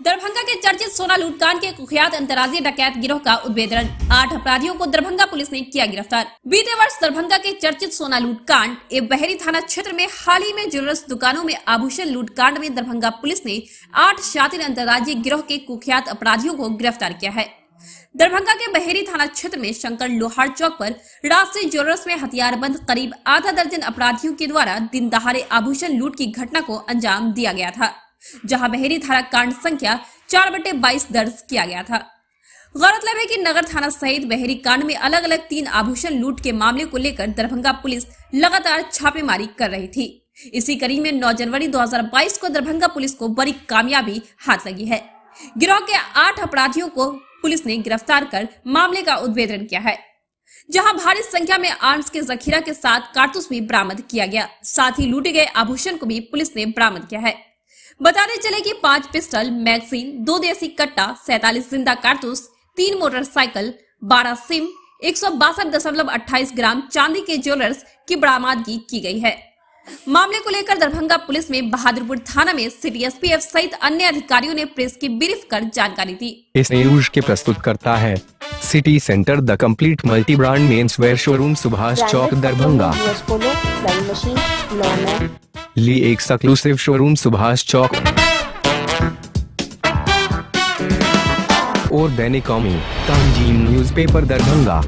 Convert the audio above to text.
दरभंगा के चर्चित सोना लूटकांड के कुख्यात अंतर्राज्यीय डकैत गिरोह का उद्भेदन। आठ अपराधियों को दरभंगा पुलिस ने किया गिरफ़्तार। बीते वर्ष दरभंगा के चर्चित सोना लूटकांड एवं बहरी थाना क्षेत्र में हाल ही में ज्वेलर्स दुकानों में आभूषण लूटकांड में दरभंगा पुलिस ने आठ शातिर अंतर्राज्यीय गिरोह के कुख्यात अपराधियों को गिरफ़्तार किया है। दरभंगा के बहेरी थाना क्षेत्र में शंकर लोहार चौक पर से ज्वेलर्स में हथियारबंद करीब आधा दर्जन अपराधियों के द्वारा दिन दहाड़े आभूषण लूट की घटना को अंजाम दिया गया था। जहाँ बहेरी थाना कांड संख्या चार बटे बाईस दर्ज किया गया था। गौरतलब है कि नगर थाना सहित बहेरी कांड में अलग अलग तीन आभूषण लूट के मामले को लेकर दरभंगा पुलिस लगातार छापेमारी कर रही थी। इसी कड़ी में 9 जनवरी 2022 को दरभंगा पुलिस को बड़ी कामयाबी हाथ लगी है। गिरोह के आठ अपराधियों को पुलिस ने गिरफ़्तार कर मामले का उद्भेदन किया है, जहाँ भारी संख्या में आर्म्स के जखीरा के साथ कारतूस भी बरामद किया गया। साथ ही लूटे गए आभूषण को भी पुलिस ने बरामद किया है। बताते चले कि पाँच पिस्टल मैगजीन दो देसी कट्टा सैतालीस ज़िंदा कारतूस तीन मोटरसाइकिल बारह सिम एक ग्राम चांदी के ज्वेलर्स की बरामदगी की गई है। मामले को लेकर दरभंगा पुलिस में बहादुरपुर थाना में सिटी एस एसपीएफ सहित अन्य अधिकारियों ने प्रेस की ब्रीफ कर जानकारी दी। इस न्यूज़ के प्रस्तुत करता है city centre the complete multi brand men's wear showroom Subhash Chowk Darbhanga. ली एक सक्लूसिव शोरूम सुभाष चौक। और दैनिक कौमी तंजीम न्यूज़पेपर दरभंगा।